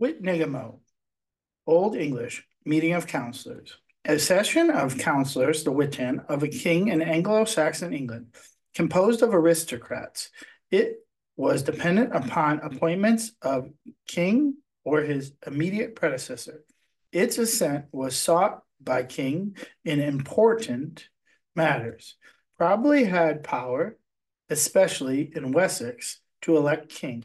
Witenagemot, Old English, meeting of councillors. A session of councillors, the Witan, of a king in Anglo-Saxon England, composed of aristocrats. It was dependent upon appointments of king or his immediate predecessor. Its assent was sought by king in important matters, probably had power, especially in Wessex, to elect king.